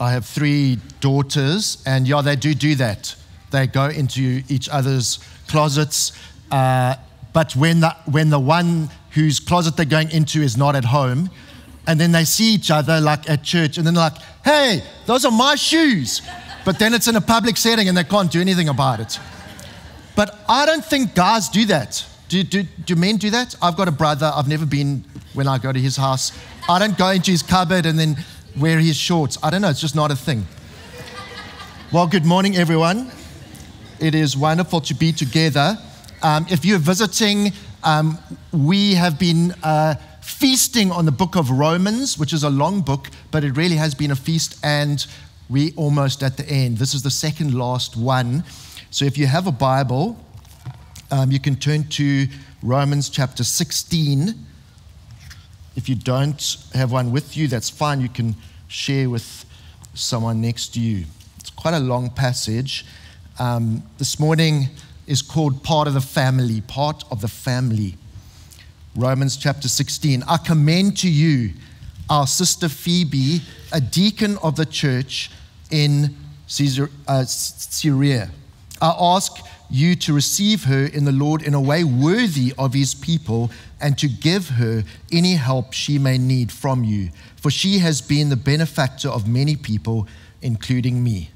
I have three daughters, and yeah, they do do that. They go into each other's closets. Uh, but when the, when the one whose closet they're going into is not at home, and then they see each other like at church, and then they're like, hey, those are my shoes. But then it's in a public setting and they can't do anything about it. But I don't think guys do that. Do, do, do men do that? I've got a brother. I've never been when I go to his house. I don't go into his cupboard and then wear his shorts. I don't know. It's just not a thing. Well, good morning, everyone. It is wonderful to be together. Um, if you're visiting, um, we have been uh, feasting on the book of Romans, which is a long book, but it really has been a feast, and we're almost at the end. This is the second last one. So if you have a Bible, um, you can turn to Romans chapter 16. If you don't have one with you, that's fine. You can share with someone next to you. It's quite a long passage. Um, this morning is called Part of the Family, Part of the Family. Romans chapter 16. I commend to you our sister Phoebe, a deacon of the church in Caesar, uh, Syria. I ask you to receive her in the Lord in a way worthy of his people and to give her any help she may need from you, for she has been the benefactor of many people, including me.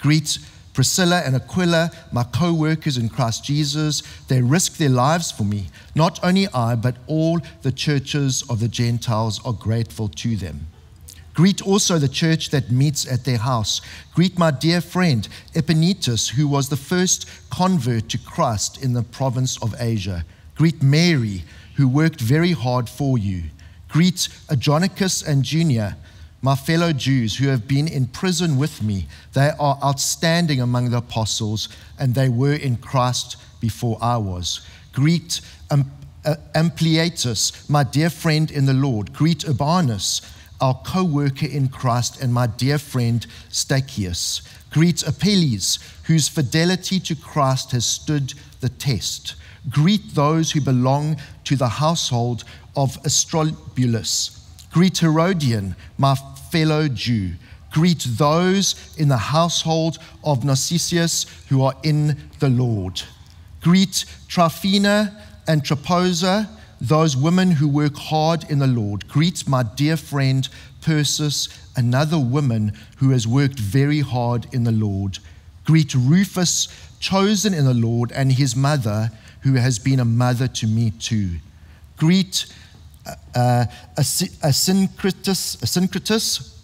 Greet Priscilla and Aquila, my co workers in Christ Jesus. They risked their lives for me. Not only I, but all the churches of the Gentiles are grateful to them. Greet also the church that meets at their house. Greet my dear friend Epaenetus, who was the first convert to Christ in the province of Asia. Greet Mary, who worked very hard for you. Greet Andronicus and Junia, my fellow Jews who have been in prison with me. They are outstanding among the apostles, and they were in Christ before I was. Greet uh, Ampliatus, my dear friend in the Lord. Greet Urbanus our co worker in Christ, and my dear friend Stachys. Greet Apelles, whose fidelity to Christ has stood the test. Greet those who belong to the household of Aristobulus. Greet Herodion, my fellow Jew. Greet those in the household of Narcissus who are in the Lord. Greet Tryphena and Tryphosa those women who work hard in the Lord. Greet my dear friend Persis, another woman who has worked very hard in the Lord. Greet Rufus, chosen in the Lord, and his mother, who has been a mother to me too. Greet uh, uh, Asyncritus, Asyncritus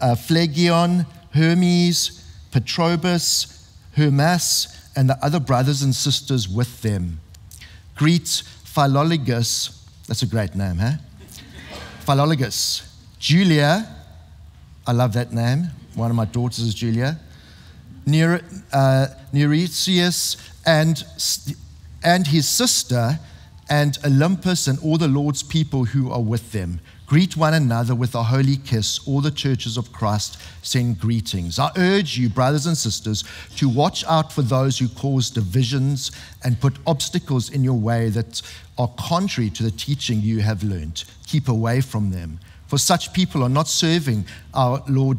uh, Phlegon, Hermes, Patrobas, Hermas, and the other brothers and sisters with them. Greet Philologus, that's a great name, huh? Philologus. Julia, I love that name. One of my daughters is Julia. Neur, uh, and, and his sister, and Olympas and all the Lord's people who are with them. Greet one another with a holy kiss. All the churches of Christ send greetings. I urge you, brothers and sisters, to watch out for those who cause divisions and put obstacles in your way that are contrary to the teaching you have learned. Keep away from them. For such people are not serving our Lord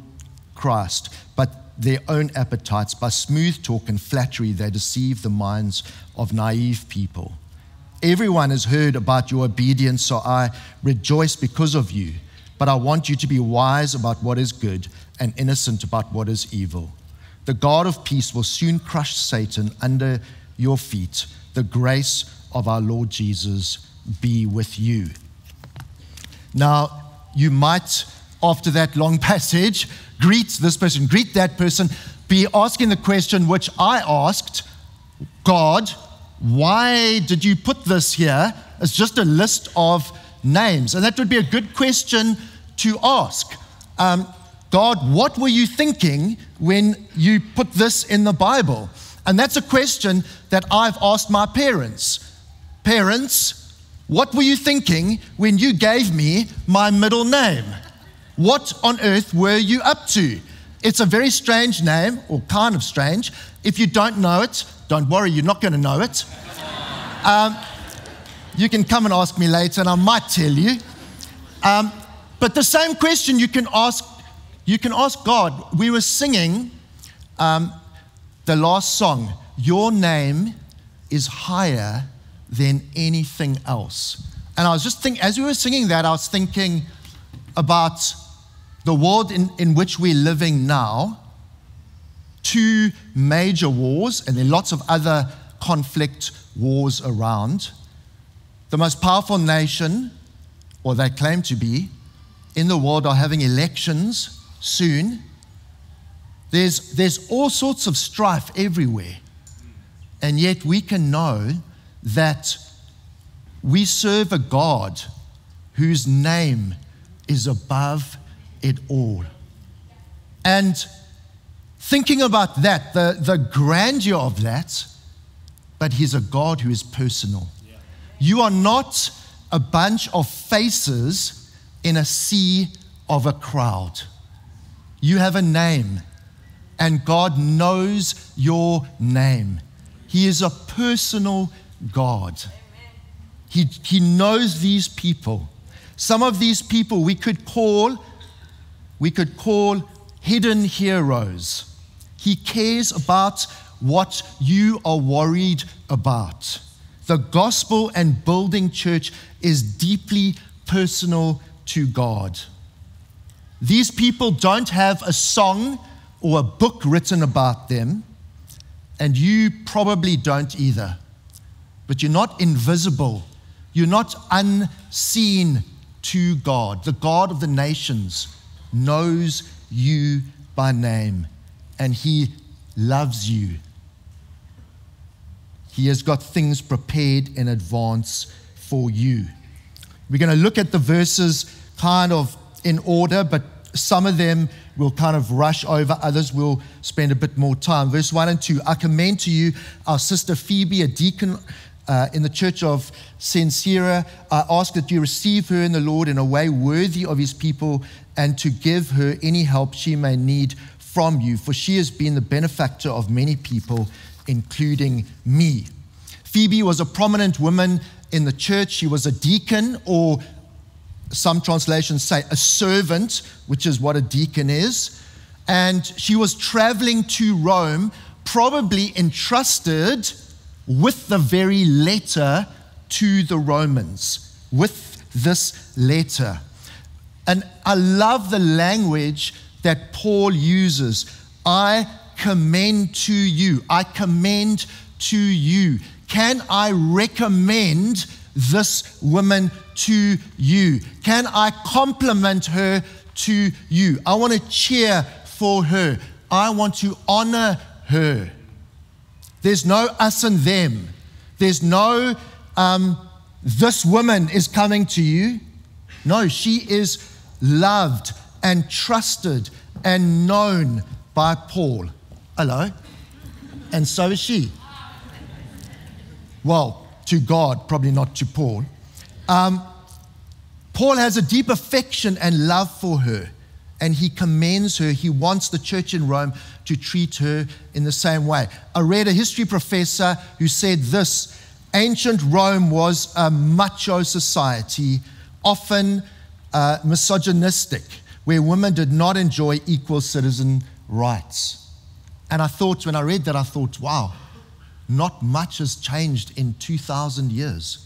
Christ, but their own appetites. By smooth talk and flattery, they deceive the minds of naive people. Everyone has heard about your obedience, so I rejoice because of you. But I want you to be wise about what is good and innocent about what is evil. The God of peace will soon crush Satan under your feet. The grace of our Lord Jesus be with you. Now, you might, after that long passage, greet this person, greet that person, be asking the question which I asked God, why did you put this here as just a list of names? And that would be a good question to ask. Um, God, what were you thinking when you put this in the Bible? And that's a question that I've asked my parents. Parents, what were you thinking when you gave me my middle name? What on earth were you up to? It's a very strange name, or kind of strange. If you don't know it, don't worry, you're not going to know it. Um, you can come and ask me later, and I might tell you. Um, but the same question you can ask You can ask God. We were singing um, the last song, Your Name is Higher Than Anything Else. And I was just thinking, as we were singing that, I was thinking about the world in, in which we're living now two major wars, and there are lots of other conflict wars around. The most powerful nation, or they claim to be, in the world are having elections soon. There's, there's all sorts of strife everywhere. And yet we can know that we serve a God whose name is above it all. And thinking about that, the, the grandeur of that, but He's a God who is personal. You are not a bunch of faces in a sea of a crowd. You have a name, and God knows your name. He is a personal God. He, he knows these people. Some of these people we could call, we could call hidden heroes. He cares about what you are worried about. The gospel and building church is deeply personal to God. These people don't have a song or a book written about them, and you probably don't either. But you're not invisible, you're not unseen to God. The God of the nations knows you by name, and He loves you. He has got things prepared in advance for you. We're going to look at the verses kind of in order, but some of them we'll kind of rush over, others we'll spend a bit more time. Verse 1 and 2 I commend to you our sister Phoebe, a deacon uh, in the church of Cenchreae. I ask that you receive her in the Lord in a way worthy of his people and to give her any help she may need from you, for she has been the benefactor of many people, including me. Phoebe was a prominent woman in the church. She was a deacon or some translations say a servant, which is what a deacon is. And she was traveling to Rome, probably entrusted with the very letter to the Romans, with this letter. And I love the language that Paul uses. I commend to you. I commend to you. Can I recommend this woman to you? Can I compliment her to you? I want to cheer for her. I want to honor her. There's no us and them. There's no um, this woman is coming to you. No, she is loved and trusted and known by Paul. Hello? And so is she. Well, to God, probably not to Paul. Um, Paul has a deep affection and love for her, and he commends her. He wants the church in Rome to treat her in the same way. I read a history professor who said this ancient Rome was a macho society, often uh, misogynistic, where women did not enjoy equal citizen rights. And I thought, when I read that, I thought, wow, not much has changed in 2,000 years.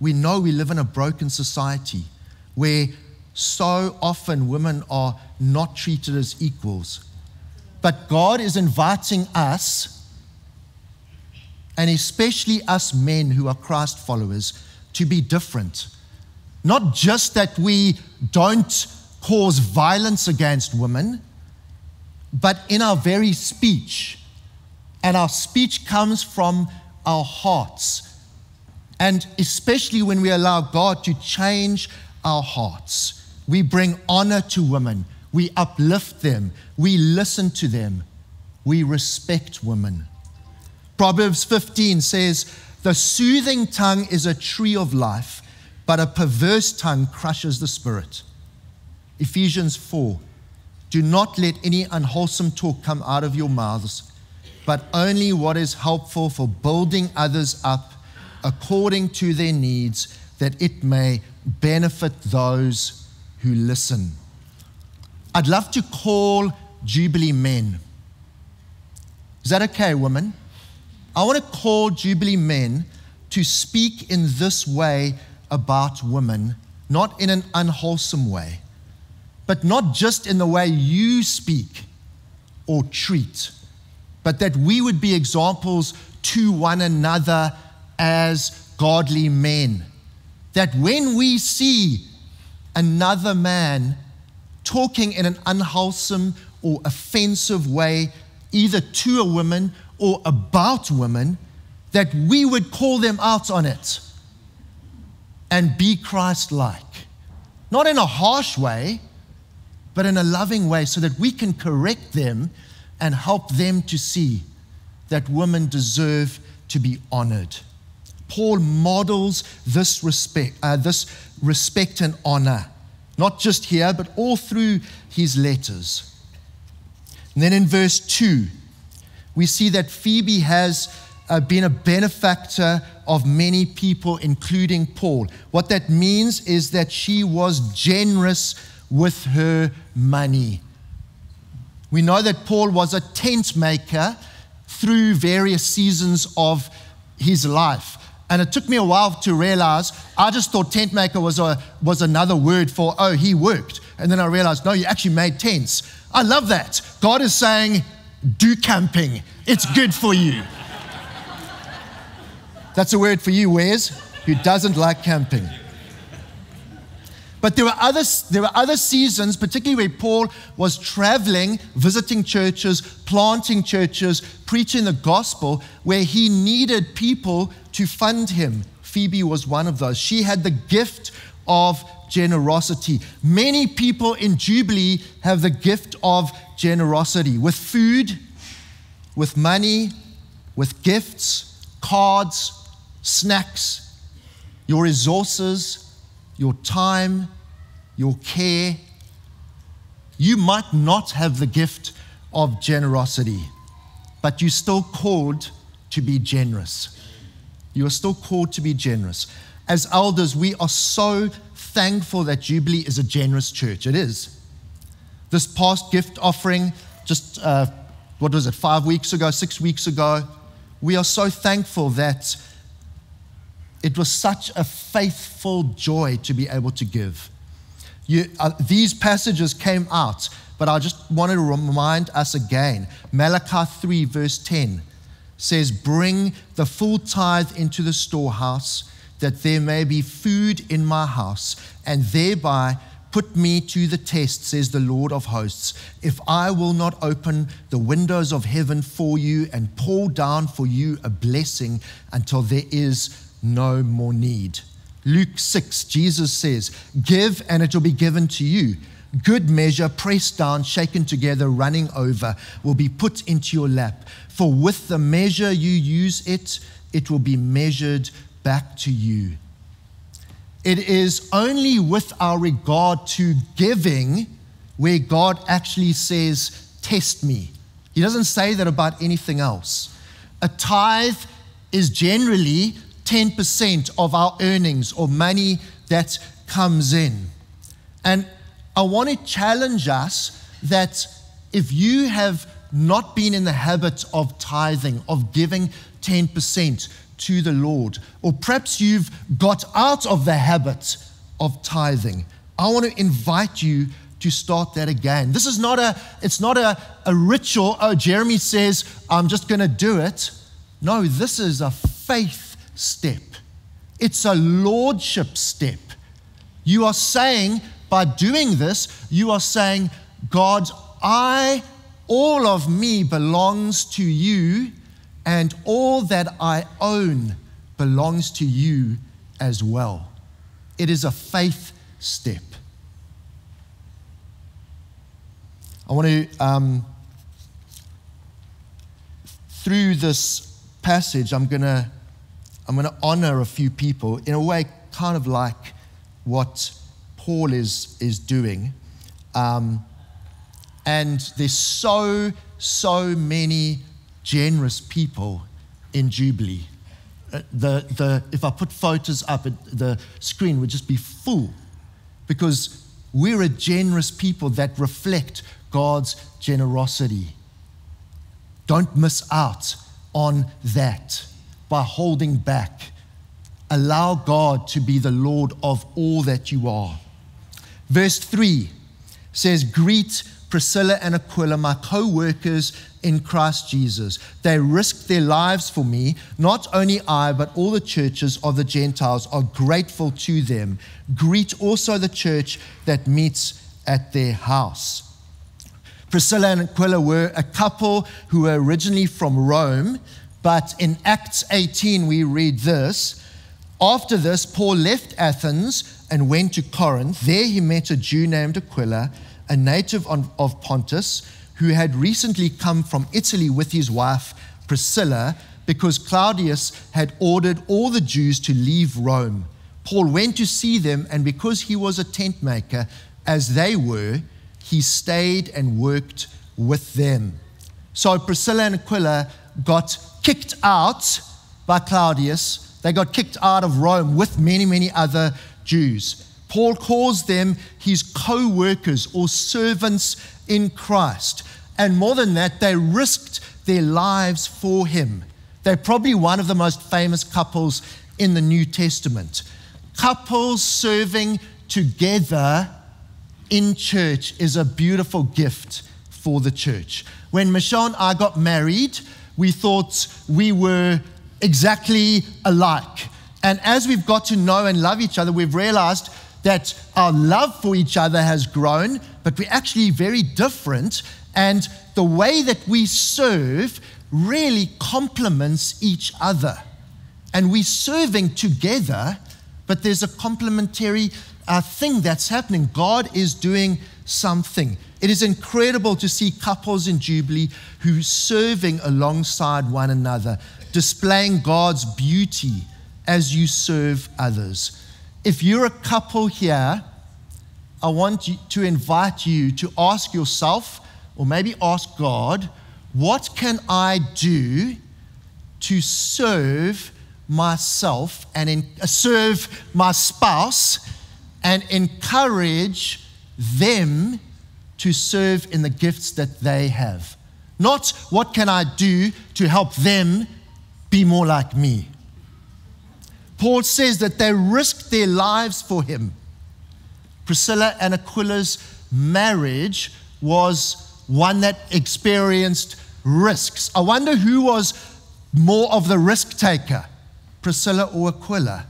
We know we live in a broken society where so often women are not treated as equals. But God is inviting us, and especially us men who are Christ followers, to be different. Not just that we don't cause violence against women, but in our very speech and our speech comes from our hearts. And especially when we allow God to change our hearts, we bring honor to women, we uplift them, we listen to them, we respect women. Proverbs 15 says, The soothing tongue is a tree of life, but a perverse tongue crushes the spirit. Ephesians 4 Do not let any unwholesome talk come out of your mouths but only what is helpful for building others up according to their needs, that it may benefit those who listen. I'd love to call Jubilee men. Is that okay, women? I want to call Jubilee men to speak in this way about women, not in an unwholesome way, but not just in the way you speak or treat, but that we would be examples to one another as godly men. That when we see another man talking in an unwholesome or offensive way, either to a woman or about women, that we would call them out on it and be Christ like. Not in a harsh way, but in a loving way so that we can correct them and help them to see that women deserve to be honored. Paul models this respect, uh, this respect and honor, not just here, but all through his letters. And then in verse 2, we see that Phoebe has uh, been a benefactor of many people, including Paul. What that means is that she was generous with her money. We know that Paul was a tent maker through various seasons of his life. And it took me a while to realize, I just thought tent maker was, a, was another word for, oh, he worked. And then I realized, no, you actually made tents. I love that. God is saying, do camping, it's good for you. That's a word for you, Wes, who doesn't like camping. But there were, other, there were other seasons, particularly where Paul was traveling, visiting churches, planting churches, preaching the gospel, where he needed people to fund him. Phoebe was one of those. She had the gift of generosity. Many people in Jubilee have the gift of generosity with food, with money, with gifts, cards, snacks, your resources your time, your care. You might not have the gift of generosity, but you're still called to be generous. You are still called to be generous. As elders, we are so thankful that Jubilee is a generous church. It is. This past gift offering, just uh, what was it, five weeks ago, six weeks ago, we are so thankful that it was such a faithful joy to be able to give. You, uh, these passages came out, but I just wanted to remind us again. Malachi 3, verse 10 says, Bring the full tithe into the storehouse, that there may be food in my house, and thereby put me to the test, says the Lord of hosts, if I will not open the windows of heaven for you and pour down for you a blessing until there is no more need. Luke 6, Jesus says, Give and it will be given to you. Good measure, pressed down, shaken together, running over, will be put into your lap. For with the measure you use it, it will be measured back to you. It is only with our regard to giving where God actually says, Test me. He doesn't say that about anything else. A tithe is generally 10% of our earnings or money that comes in. And I want to challenge us that if you have not been in the habit of tithing, of giving 10% to the Lord, or perhaps you've got out of the habit of tithing, I want to invite you to start that again. This is not a, it's not a, a ritual. Oh, Jeremy says, I'm just going to do it. No, this is a faith step, it's a lordship step. You are saying, by doing this, you are saying, God, I, all of me belongs to you, and all that I own belongs to you as well. It is a faith step. I want to, um, through this passage, I'm going to I'm going to honor a few people in a way, kind of like what Paul is, is doing. Um, and there's so, so many generous people in Jubilee. Uh, the, the, if I put photos up, at the screen would just be full because we're a generous people that reflect God's generosity. Don't miss out on that by holding back. Allow God to be the Lord of all that you are. Verse 3 says, Greet Priscilla and Aquila, my co workers in Christ Jesus. They risked their lives for me. Not only I, but all the churches of the Gentiles are grateful to them. Greet also the church that meets at their house. Priscilla and Aquila were a couple who were originally from Rome, but in Acts 18, we read this. After this, Paul left Athens and went to Corinth. There he met a Jew named Aquila, a native of Pontus, who had recently come from Italy with his wife Priscilla because Claudius had ordered all the Jews to leave Rome. Paul went to see them, and because he was a tent maker, as they were, he stayed and worked with them. So Priscilla and Aquila got kicked out by Claudius. They got kicked out of Rome with many, many other Jews. Paul calls them his co workers or servants in Christ. And more than that, they risked their lives for him. They're probably one of the most famous couples in the New Testament. Couples serving together in church is a beautiful gift for the church. When Michelle and I got married, we thought we were exactly alike. And as we've got to know and love each other, we've realized that our love for each other has grown, but we're actually very different. And the way that we serve really complements each other. And we're serving together, but there's a complementary uh, thing that's happening. God is doing something. It is incredible to see couples in Jubilee who are serving alongside one another, displaying God's beauty as you serve others. If you're a couple here, I want to invite you to ask yourself, or maybe ask God, what can I do to serve myself and in, uh, serve my spouse and encourage them to serve in the gifts that they have. Not what can I do to help them be more like me. Paul says that they risked their lives for him. Priscilla and Aquila's marriage was one that experienced risks. I wonder who was more of the risk taker, Priscilla or Aquila?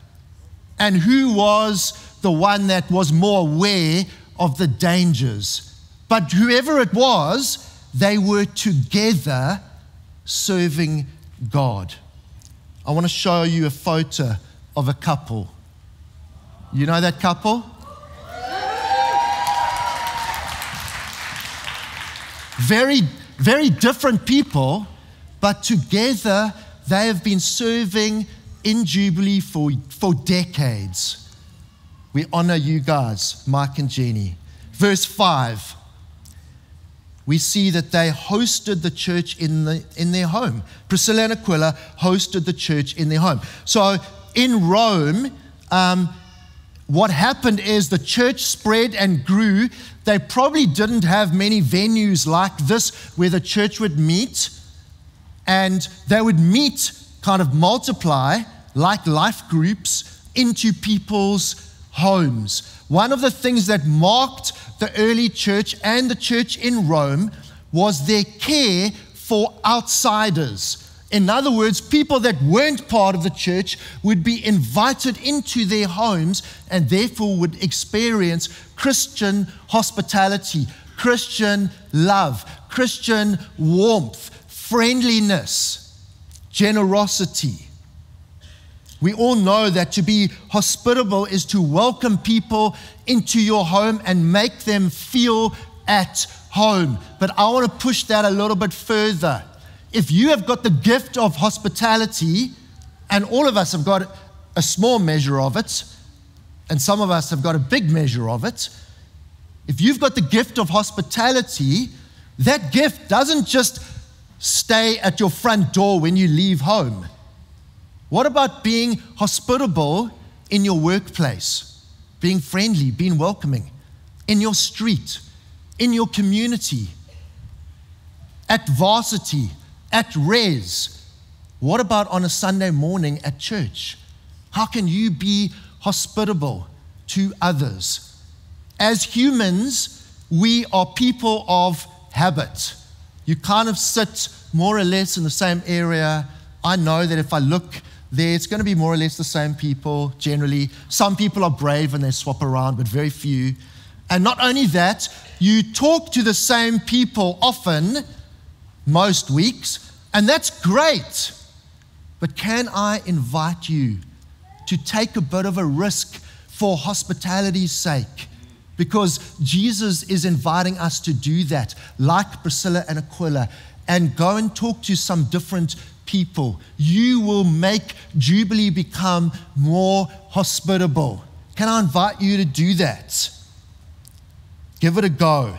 And who was the one that was more aware of the dangers. But whoever it was, they were together serving God. I want to show you a photo of a couple. You know that couple? Very, very different people, but together they have been serving in Jubilee for, for decades. We honor you guys, Mike and Jenny. Verse 5, we see that they hosted the church in, the, in their home. Priscilla and Aquila hosted the church in their home. So in Rome, um, what happened is the church spread and grew. They probably didn't have many venues like this where the church would meet, and they would meet, kind of multiply like life groups into people's homes. One of the things that marked the early church and the church in Rome was their care for outsiders. In other words, people that weren't part of the church would be invited into their homes and therefore would experience Christian hospitality, Christian love, Christian warmth, friendliness, generosity. We all know that to be hospitable is to welcome people into your home and make them feel at home. But I want to push that a little bit further. If you have got the gift of hospitality, and all of us have got a small measure of it, and some of us have got a big measure of it, if you've got the gift of hospitality, that gift doesn't just stay at your front door when you leave home. What about being hospitable in your workplace? Being friendly, being welcoming. in your street, in your community, at varsity, at res? What about on a Sunday morning at church? How can you be hospitable to others? As humans, we are people of habit. You kind of sit more or less in the same area. I know that if I look there, it's going to be more or less the same people generally. Some people are brave and they swap around, but very few. And not only that, you talk to the same people often, most weeks, and that's great. But can I invite you to take a bit of a risk for hospitality's sake? Because Jesus is inviting us to do that, like Priscilla and Aquila, and go and talk to some different people. You will make Jubilee become more hospitable. Can I invite you to do that? Give it a go.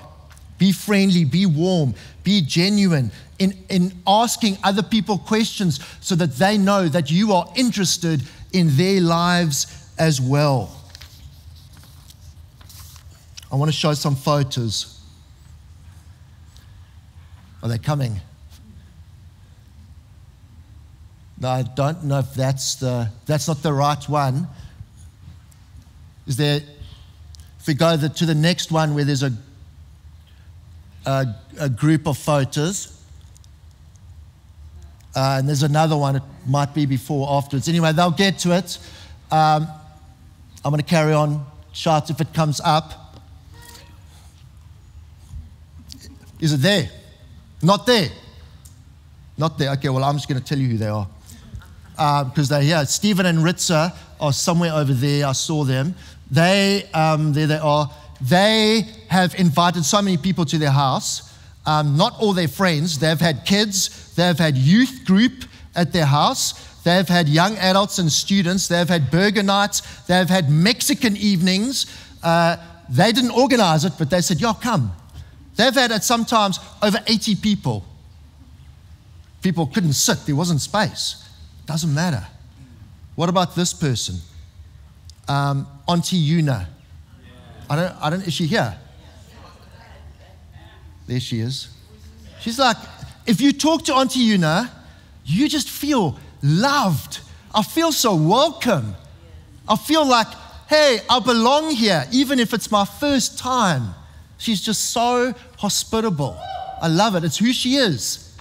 Be friendly, be warm, be genuine in, in asking other people questions so that they know that you are interested in their lives as well. I want to show some photos. Are they coming? No, I don't know if that's the that's not the right one. Is there? If we go the, to the next one where there's a, a, a group of photos, uh, and there's another one. It might be before afterwards. Anyway, they'll get to it. Um, I'm going to carry on. Shout if it comes up. Is it there? Not there. Not there. Okay, well, I'm just going to tell you who they are because uh, they're here. Stephen and Ritza are somewhere over there. I saw them. They, um, there they are. They have invited so many people to their house. Um, not all their friends. They've had kids. They've had youth group at their house. They've had young adults and students. They've had burger nights. They've had Mexican evenings. Uh, they didn't organize it, but they said, "Yo, come." They've had at sometimes over 80 people. People couldn't sit. There wasn't space. Doesn't matter. What about this person? Um, Auntie Una. I don't, I don't, is she here? There she is. She's like, if you talk to Auntie Una, you just feel loved. I feel so welcome. I feel like, hey, I belong here, even if it's my first time. She's just so hospitable. I love it. It's who she is.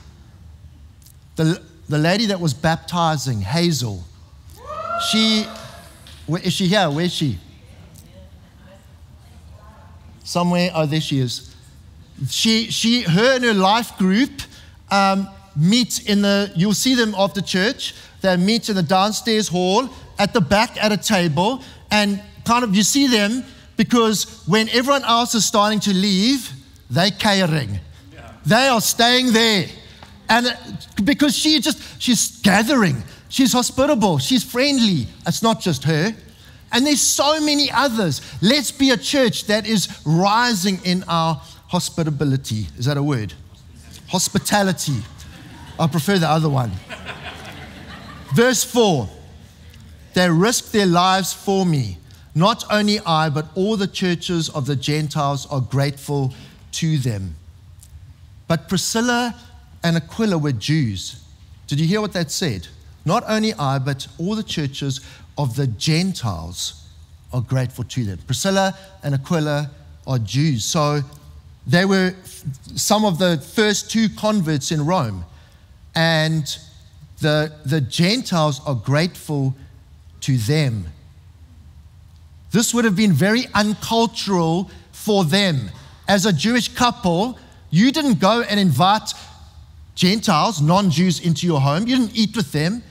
The, the lady that was baptizing, Hazel, she, where, is she here? Where is she? Somewhere, oh, there she is. She, she, her and her life group um, meet in the, you'll see them after church. They meet in the downstairs hall at the back at a table, and kind of you see them because when everyone else is starting to leave, they catering. Yeah. They are staying there. And uh, because she just, she's gathering, she's hospitable, she's friendly. It's not just her. And there's so many others. Let's be a church that is rising in our hospitability. Is that a word? Hospitality. I prefer the other one. Verse 4 They risk their lives for me. Not only I, but all the churches of the Gentiles are grateful to them. But Priscilla and Aquila were Jews. Did you hear what that said? Not only I, but all the churches of the Gentiles are grateful to them. Priscilla and Aquila are Jews. So they were some of the first two converts in Rome. And the, the Gentiles are grateful to them. This would have been very uncultural for them. As a Jewish couple, you didn't go and invite Gentiles, non Jews, into your home. You didn't eat with them.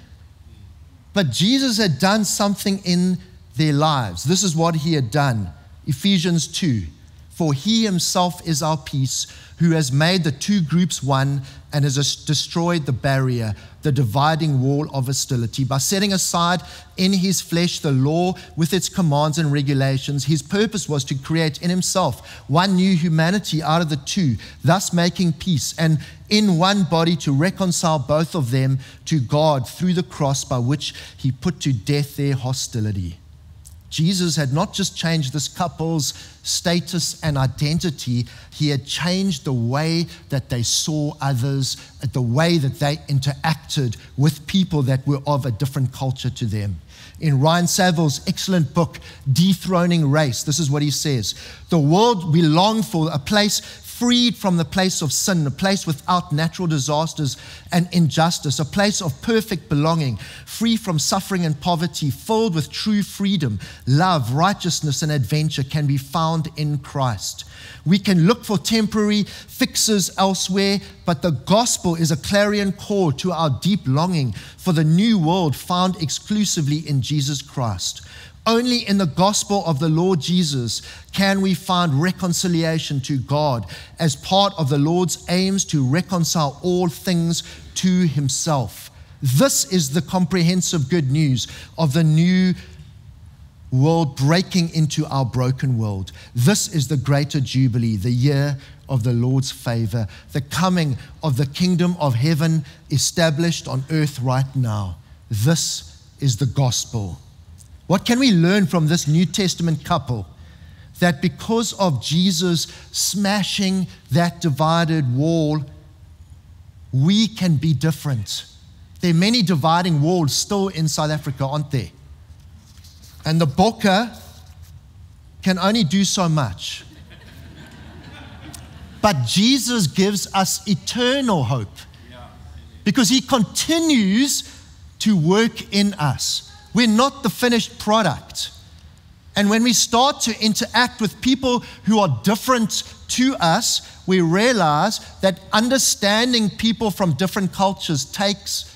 But Jesus had done something in their lives. This is what he had done. Ephesians 2 For he himself is our peace, who has made the two groups one and has destroyed the barrier, the dividing wall of hostility, by setting aside in his flesh the law with its commands and regulations. His purpose was to create in himself one new humanity out of the two, thus making peace, and in one body to reconcile both of them to God through the cross by which he put to death their hostility. Jesus had not just changed this couple's status and identity, he had changed the way that they saw others, the way that they interacted with people that were of a different culture to them. In Ryan Saville's excellent book, Dethroning Race, this is what he says The world we long for, a place freed from the place of sin, a place without natural disasters and injustice, a place of perfect belonging, free from suffering and poverty, filled with true freedom, love, righteousness, and adventure can be found in Christ. We can look for temporary fixes elsewhere, but the gospel is a clarion call to our deep longing for the new world found exclusively in Jesus Christ. Only in the gospel of the Lord Jesus can we find reconciliation to God as part of the Lord's aims to reconcile all things to himself. This is the comprehensive good news of the new world breaking into our broken world. This is the greater Jubilee, the year of the Lord's favor, the coming of the kingdom of heaven established on earth right now. This is the gospel. What can we learn from this New Testament couple? That because of Jesus smashing that divided wall, we can be different. There are many dividing walls still in South Africa, aren't there? And the Bokke can only do so much. But Jesus gives us eternal hope because he continues to work in us. We're not the finished product. And when we start to interact with people who are different to us, we realize that understanding people from different cultures takes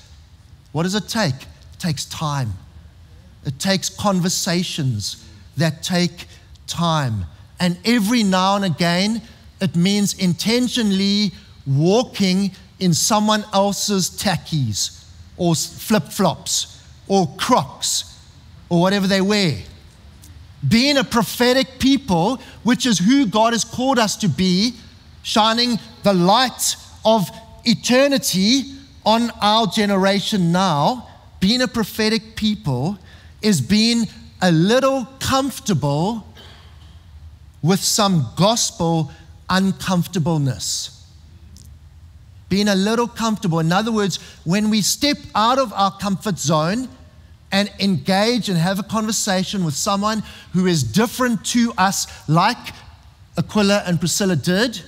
what does it take? It takes time. It takes conversations that take time. And every now and again, it means intentionally walking in someone else's tackies or flip flops or crocs or whatever they wear. Being a prophetic people, which is who God has called us to be, shining the light of eternity on our generation now, being a prophetic people is being a little comfortable with some gospel uncomfortableness being a little comfortable. In other words, when we step out of our comfort zone and engage and have a conversation with someone who is different to us, like Aquila and Priscilla did,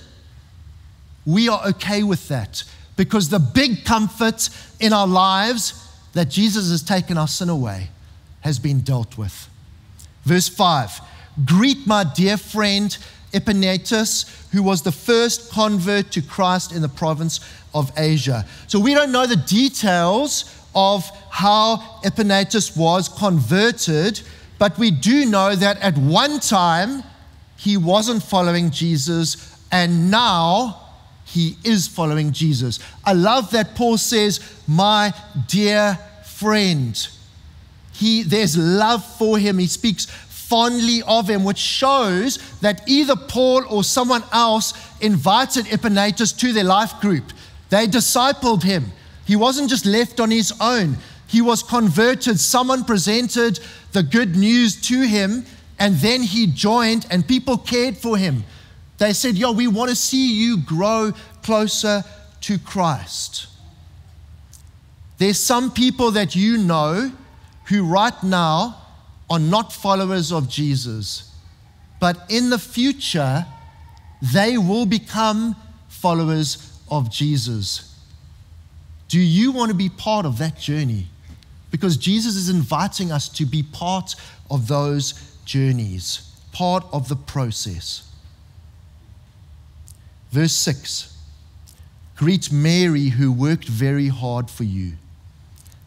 we are okay with that because the big comfort in our lives that Jesus has taken our sin away has been dealt with. Verse 5 Greet my dear friend Epaenetus, who was the first convert to Christ in the province of Asia. So we don't know the details of how Epaenetus was converted, but we do know that at one time he wasn't following Jesus, and now he is following Jesus. I love that Paul says, My dear friend. He, there's love for him. He speaks fondly of him, which shows that either Paul or someone else invited Epaenetus to their life group. They discipled him. He wasn't just left on his own, he was converted. Someone presented the good news to him, and then he joined, and people cared for him. They said, Yo, we want to see you grow closer to Christ. There's some people that you know who right now are not followers of Jesus, but in the future, they will become followers of Jesus. Do you want to be part of that journey? Because Jesus is inviting us to be part of those journeys, part of the process. Verse 6 Greet Mary, who worked very hard for you.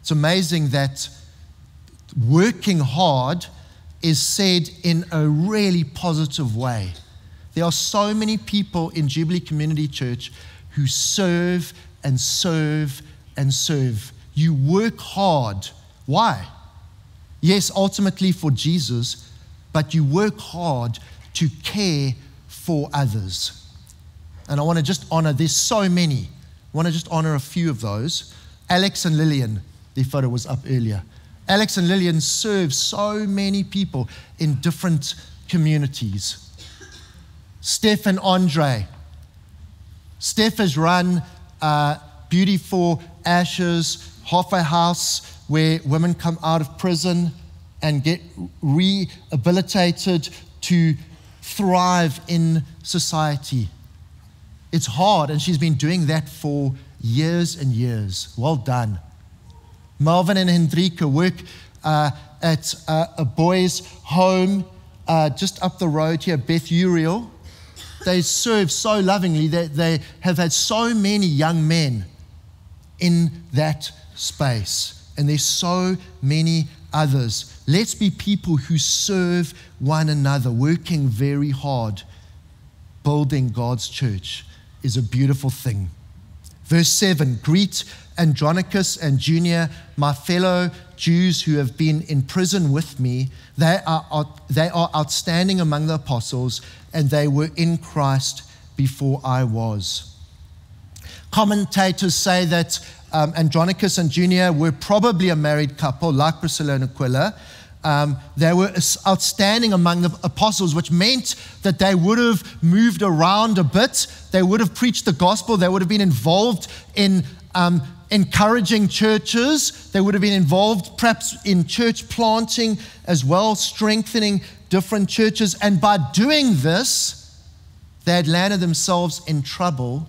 It's amazing that working hard is said in a really positive way. There are so many people in Jubilee Community Church who serve and serve and serve. You work hard. Why? Yes, ultimately for Jesus, but you work hard to care for others. And I want to just honor, there's so many. I want to just honor a few of those. Alex and Lillian, their photo was up earlier. Alex and Lillian serve so many people in different communities. Steph and Andre. Steph has run uh, Beauty for Ashes, house, where women come out of prison and get rehabilitated to thrive in society. It's hard, and she's been doing that for years and years. Well done. Melvin and Hendrika work uh, at uh, a boys' home uh, just up the road here, Beth Uriel. They serve so lovingly that they have had so many young men in that space. And there's so many others. Let's be people who serve one another, working very hard. Building God's church is a beautiful thing. Verse 7 Greet Andronicus and Junia, my fellow Jews who have been in prison with me. They are, they are outstanding among the apostles, and they were in Christ before I was. Commentators say that um, Andronicus and Junia were probably a married couple, like Priscilla and Aquila. Um, they were outstanding among the apostles, which meant that they would have moved around a bit. They would have preached the gospel. They would have been involved in um, encouraging churches. They would have been involved perhaps in church planting as well, strengthening different churches. And by doing this, they had landed themselves in trouble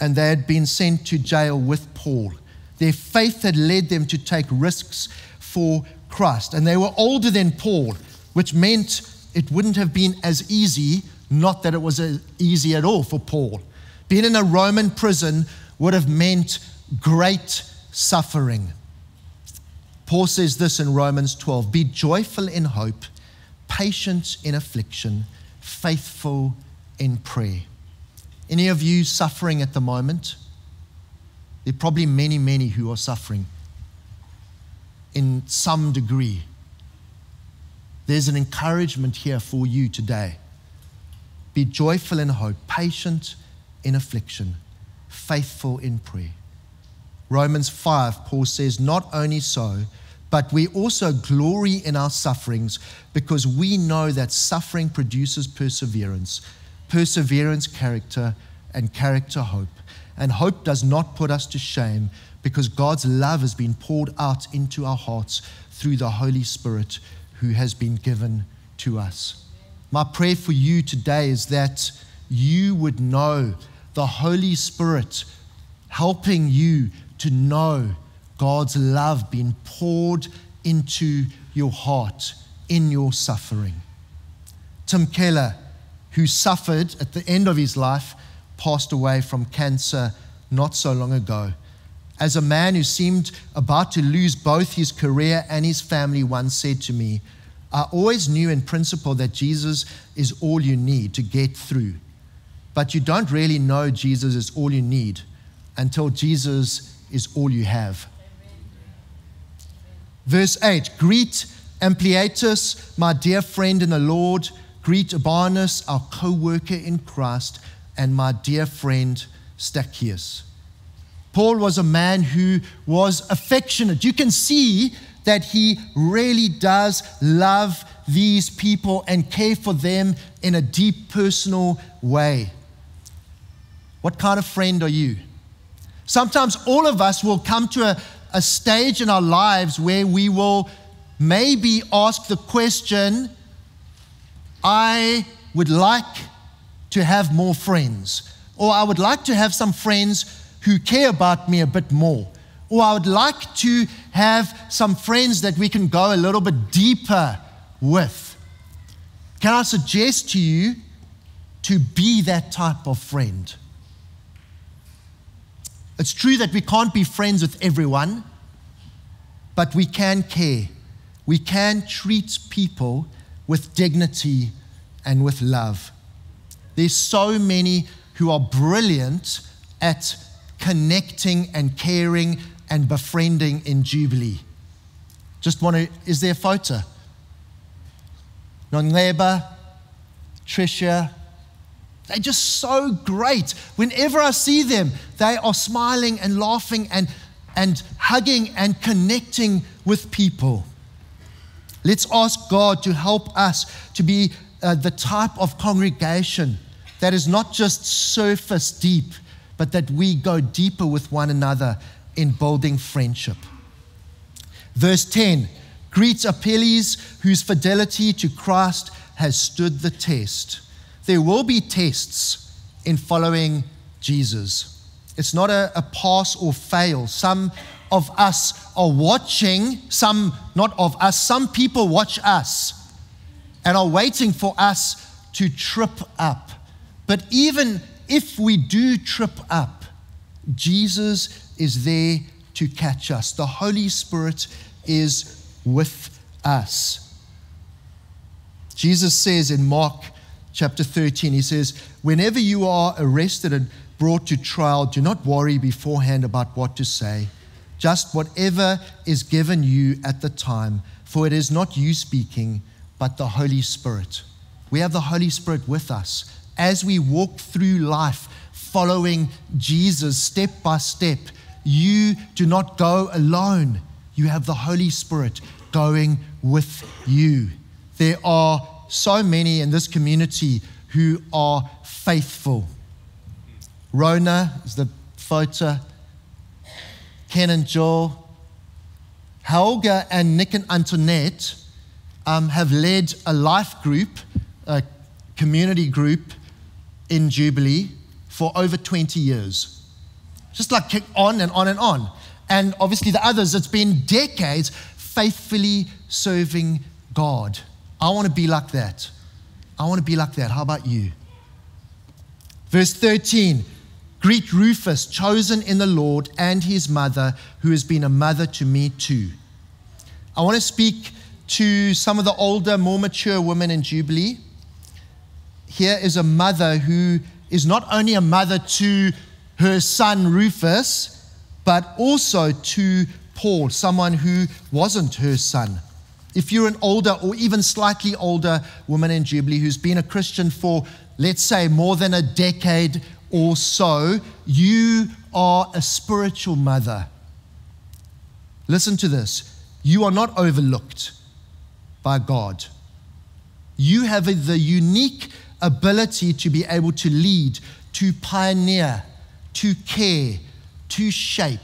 and they had been sent to jail with Paul. Their faith had led them to take risks for Christ. And they were older than Paul, which meant it wouldn't have been as easy, not that it was easy at all for Paul. Being in a Roman prison would have meant great suffering. Paul says this in Romans 12 Be joyful in hope, patient in affliction, faithful in prayer. Any of you suffering at the moment? There are probably many, many who are suffering in some degree. There's an encouragement here for you today. Be joyful in hope, patient in affliction, faithful in prayer. Romans 5, Paul says, Not only so, but we also glory in our sufferings because we know that suffering produces perseverance perseverance, character, and character, hope. And hope does not put us to shame because God's love has been poured out into our hearts through the Holy Spirit who has been given to us. My prayer for you today is that you would know the Holy Spirit helping you to know God's love being poured into your heart in your suffering. Tim Keller who suffered at the end of his life, passed away from cancer not so long ago. As a man who seemed about to lose both his career and his family once said to me, I always knew in principle that Jesus is all you need to get through. But you don't really know Jesus is all you need until Jesus is all you have. Verse 8 Greet Ampliatus, my dear friend in the Lord Greet Urbanus, our co worker in Christ, and my dear friend Stachys. Paul was a man who was affectionate. You can see that he really does love these people and care for them in a deep personal way. What kind of friend are you? Sometimes all of us will come to a, a stage in our lives where we will maybe ask the question I would like to have more friends, or I would like to have some friends who care about me a bit more, or I would like to have some friends that we can go a little bit deeper with. Can I suggest to you to be that type of friend? It's true that we can't be friends with everyone, but we can care. We can treat people with dignity and with love. There's so many who are brilliant at connecting and caring and befriending in Jubilee. Just want to, is there a photo? Nonleba, Tricia, they're just so great. Whenever I see them, they are smiling and laughing and, and hugging and connecting with people. Let's ask God to help us to be uh, the type of congregation that is not just surface deep, but that we go deeper with one another in building friendship. Verse 10 Greet Apelles, whose fidelity to Christ has stood the test. There will be tests in following Jesus. It's not a, a pass or fail. Some of us are watching, some, not of us, some people watch us and are waiting for us to trip up. But even if we do trip up, Jesus is there to catch us. The Holy Spirit is with us. Jesus says in Mark chapter 13, He says, Whenever you are arrested and brought to trial, do not worry beforehand about what to say. Just whatever is given you at the time, for it is not you speaking, but the Holy Spirit. We have the Holy Spirit with us as we walk through life following Jesus step by step. You do not go alone, you have the Holy Spirit going with you. There are so many in this community who are faithful. Rona is the photo, Ken and Joel. Helga and Nick and Antoinette um, have led a life group, a community group in Jubilee for over 20 years. Just like kick on and on and on. And obviously, the others, it's been decades faithfully serving God. I want to be like that. I want to be like that. How about you? Verse 13 Greet Rufus, chosen in the Lord, and his mother, who has been a mother to me too. I want to speak to some of the older, more mature women in Jubilee. Here is a mother who is not only a mother to her son Rufus, but also to Paul, someone who wasn't her son. If you're an older or even slightly older woman in Jubilee who's been a Christian for, let's say, more than a decade or so, you are a spiritual mother. Listen to this you are not overlooked by God. You have the unique ability to be able to lead, to pioneer, to care, to shape,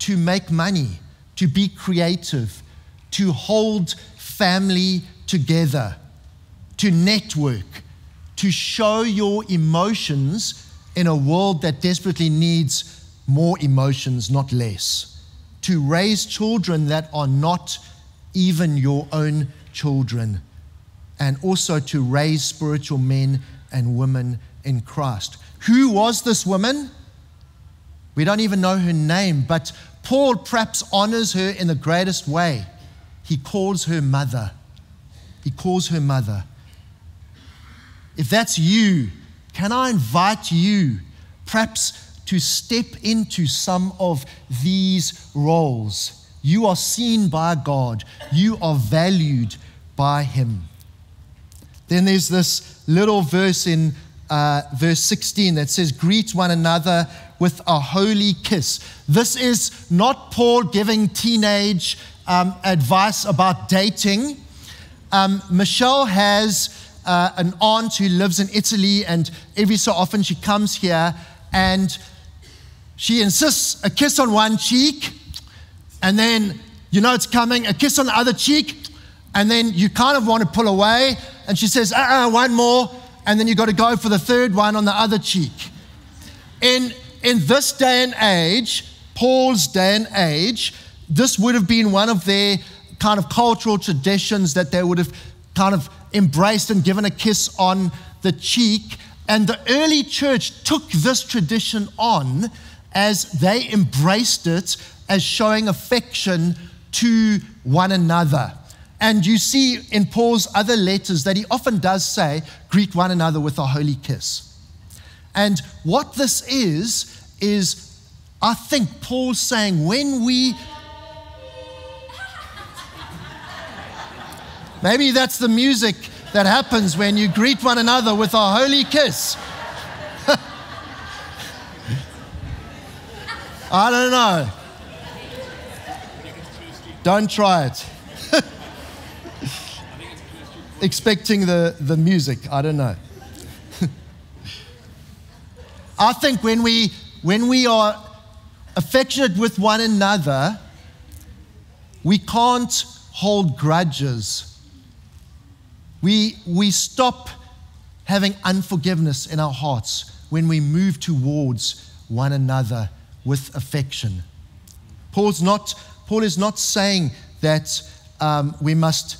to make money, to be creative, to hold family together, to network, to show your emotions in a world that desperately needs more emotions, not less, to raise children that are not even your own children and also to raise spiritual men and women in Christ. Who was this woman? We don't even know her name, but Paul perhaps honors her in the greatest way. He calls her mother. He calls her mother. If that's you, can I invite you perhaps to step into some of these roles? You are seen by God, you are valued by Him. Then there's this little verse in uh, verse 16 that says, Greet one another with a holy kiss. This is not Paul giving teenage um, advice about dating. Um, Michelle has uh, an aunt who lives in Italy, and every so often she comes here and she insists a kiss on one cheek, and then you know it's coming, a kiss on the other cheek, and then you kind of want to pull away, and she says, uh uh-uh, uh one more, and then you've got to go for the third one on the other cheek. In, in this day and age, Paul's day and age, this would have been one of their kind of cultural traditions that they would have kind of embraced and given a kiss on the cheek. And the early church took this tradition on as they embraced it as showing affection to one another. And you see in Paul's other letters that he often does say, greet one another with a holy kiss. And what this is, is I think Paul's saying when we. Maybe that's the music that happens when you greet one another with a holy kiss. I don't know. Don't try it. Expecting the, the music, I don't know. I think when we, when we are affectionate with one another, we can't hold grudges. We, we stop having unforgiveness in our hearts when we move towards one another with affection. Paul's not, Paul is not saying that um, we must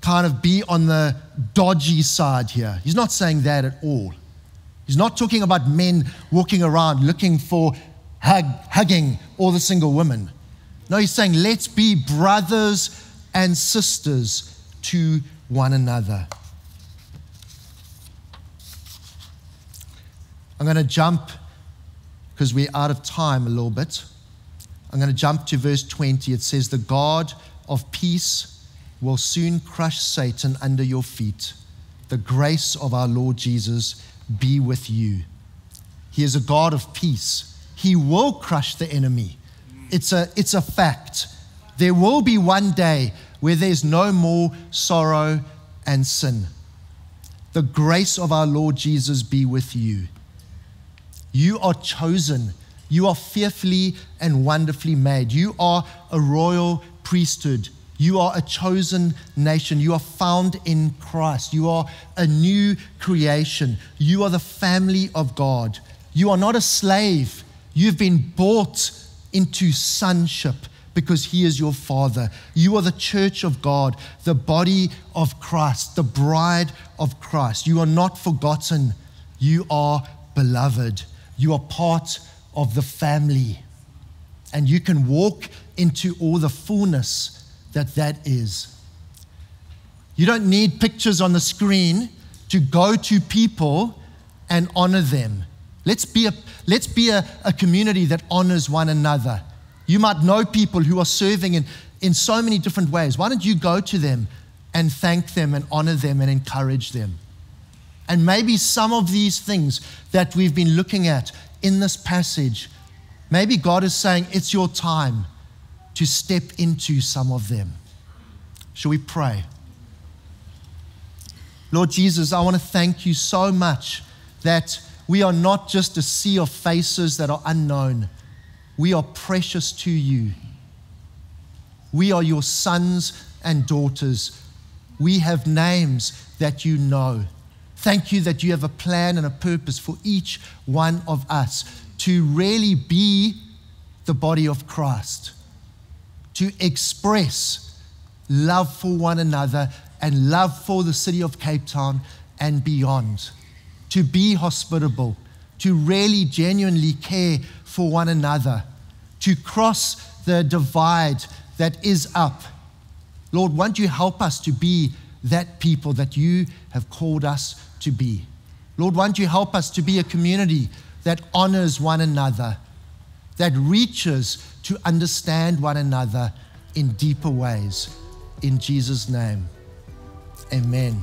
kind of be on the dodgy side here. He's not saying that at all. He's not talking about men walking around looking for hug, hugging all the single women. No, he's saying, let's be brothers and sisters to one another. I'm going to jump because we're out of time a little bit. I'm going to jump to verse 20. It says, The God of peace will soon crush Satan under your feet. The grace of our Lord Jesus be with you. He is a God of peace. He will crush the enemy. It's a, it's a fact. There will be one day where there's no more sorrow and sin. The grace of our Lord Jesus be with you. You are chosen. You are fearfully and wonderfully made. You are a royal priesthood. You are a chosen nation. You are found in Christ. You are a new creation. You are the family of God. You are not a slave. You've been bought into sonship because he is your father. You are the church of God, the body of Christ, the bride of Christ. You are not forgotten. You are beloved. You are part of the family. And you can walk into all the fullness that that is. You don't need pictures on the screen to go to people and honor them. Let's be a, let's be a, a community that honors one another. You might know people who are serving in, in so many different ways. Why don't you go to them and thank them and honor them and encourage them? And maybe some of these things that we've been looking at in this passage, maybe God is saying it's your time to step into some of them. Shall we pray? Lord Jesus, I want to thank you so much that we are not just a sea of faces that are unknown. We are precious to you. We are your sons and daughters. We have names that you know. Thank you that you have a plan and a purpose for each one of us to really be the body of Christ, to express love for one another and love for the city of Cape Town and beyond to be hospitable, to really genuinely care for one another, to cross the divide that is up. Lord, won't you help us to be that people that you have called us to be? Lord, won't you help us to be a community that honors one another, that reaches to understand one another in deeper ways? In Jesus' name, amen.